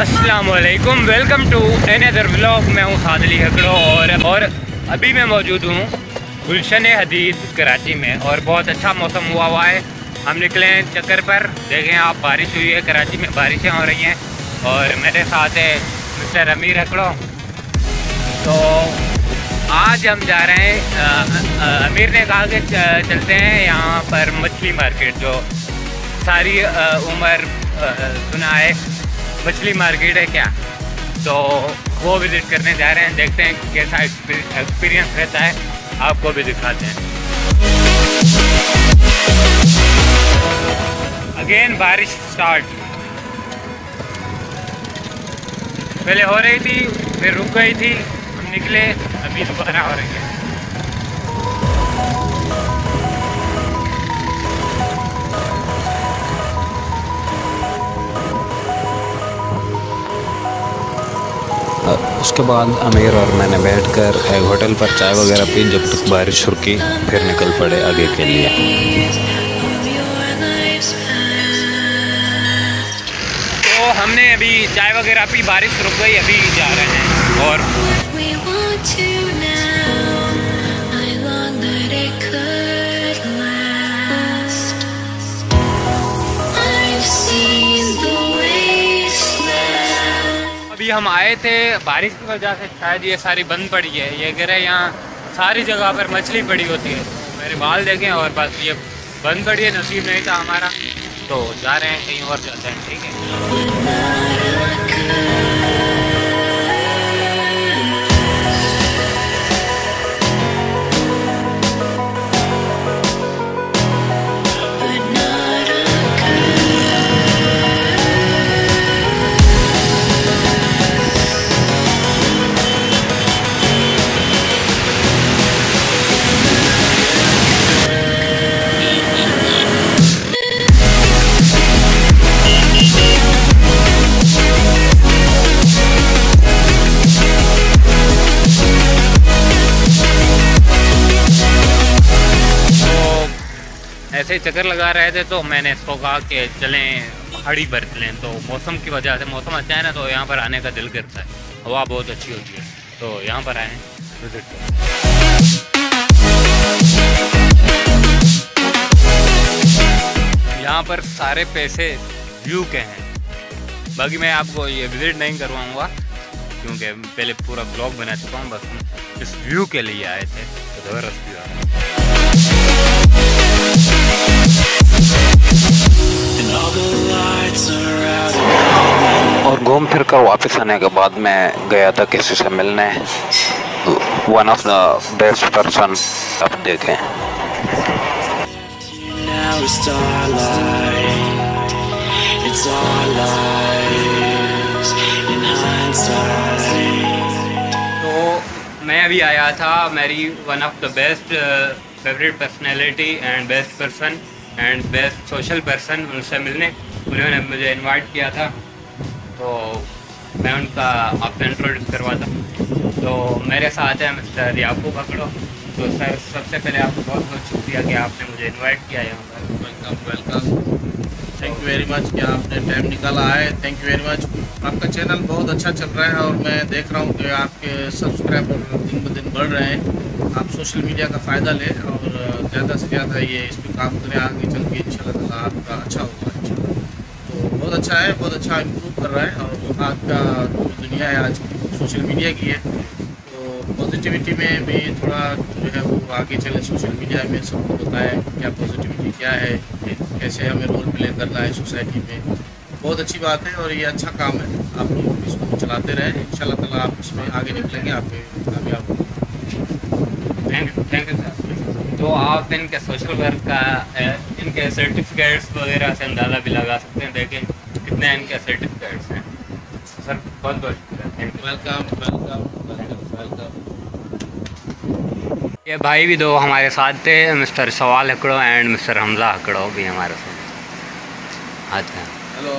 अस्सलाम वालेकुम to another blog मैं हूँ सादली हकड़ो और और अभी मैं मौजूद हूँ गुलशन हदीद कराची में और बहुत अच्छा मौसम हुआ हुआ है। हम निकले हैं चक्कर पर, देखें आप, बारिश हुई है कराची में, बारिशें हो रही हैं और मेरे साथ है मिस्टर अमीर हकड़ो। तो आज हम जा रहे हैं अमीर ने कहा कि चलते हैं यहाँ पर मछली मार्केट, जो सारी उम्र सुना है। मछली मार्केट है क्या? तो वो विज़िट करने जा रहे हैं, देखते हैं कैसा एक्सपीरियंस रहता है। आपको भी दिखाते हैं। अगेन बारिश स्टार्ट पहले हो रही थी, फिर रुक गई थी, हम निकले, अभी दोबारा हो रही है। उसके बाद अमीर और मैंने बैठकर एक होटल पर चाय वगैरह पी। जब तक बारिश रुकी फिर निकल पड़े आगे के लिए। तो हमने अभी चाय वगैरह पी बारिश रुक गई अभी जा रहे हैं। और अभी हम आए थे, बारिश की वजह से शायद ये सारी बंद पड़ी है। ये रहे यहाँ, सारी जगह पर मछली पड़ी होती है। मेरे बाल देखें और बस ये बंद पड़ी है, नसीब नहीं था हमारा। तो जा रहे हैं कहीं और जाते हैं, ठीक है? ऐसे ही चक्कर लगा रहे थे तो मैंने इसको कहा कि चलें पहाड़ी पर चलें तो मौसम की वजह से मौसम अच्छा है ना तो यहाँ पर आने का दिल करता है। हवा बहुत अच्छी होती है। तो यहाँ पर आए विज़िट यहाँ पर सारे पैसे व्यू के हैं। बाकी मैं आपको ये विज़िट नहीं करवाऊँगा, क्योंकि पहले पूरा ब्लॉग बना चुका हूँ, बस इस व्यू के लिए आए थे तो ज़बरदस्त व्यू आ और घूम फिर कर वापस आने के बाद मैं गया था किसी से मिलने। One of the best person अब देखें। तो मैं अभी आया था मेरी one of the best favourite personality and best person and best social person उनसे मिलने। उन्होंने मुझे इनवाइट किया था। तो मैं उनका आपसे इंट्रोड्यूस करवाता तो मेरे साथ है मिस्टर याकूब पकड़ो तो सर, सबसे पहले आपको बहुत बहुत शुक्रिया कि आपने मुझे इनवाइट किया यहाँ welcome welcome thank you very much कि आपने टाइम निकाला। है थैंक यू वेरी मच आपका चैनल बहुत अच्छा चल रहा है और मैं देख रहा हूँ कि आपके सब्सक्राइबर दिन ब दिन बढ़ रहे हैं। आप सोशल मीडिया का फ़ायदा लें और ज़्यादा से ज़्यादा ये इस पर काम करें, आगे चल के इन आपका अच्छा होगा इन तो बहुत अच्छा है, बहुत अच्छा इम्प्रूव कर रहा है और आपका जो दुनिया है आज की सोशल मीडिया की है। तो पॉजिटिविटी में भी थोड़ा जो है वो आगे चले सोशल मीडिया में, सबको बताएँ क्या पॉजिटिविटी क्या है, कैसे हमें रोल प्ले करना है सोसाइटी में। बहुत अच्छी बात है और ये अच्छा काम है। आप लोग इसको चलाते रहें इन ताला आप इसमें आगे निकलेंगे, आप कामयाब यू थैंक यू सर तो आप इनके सोशल वर्क का इनके सर्टिफिकेट्स वगैरह से अंदाज़ा भी लगा सकते हैं देखें कितने इनके सर्टिफिकेट्स हैं। सर बहुत बहुत शुक्रिया। Thank you welcome welcome welcome ये भाई भी दो हमारे साथ थे mister Sawal Hakro and mister Hamza Hakro भी हमारे साथ। आते हैं हेलो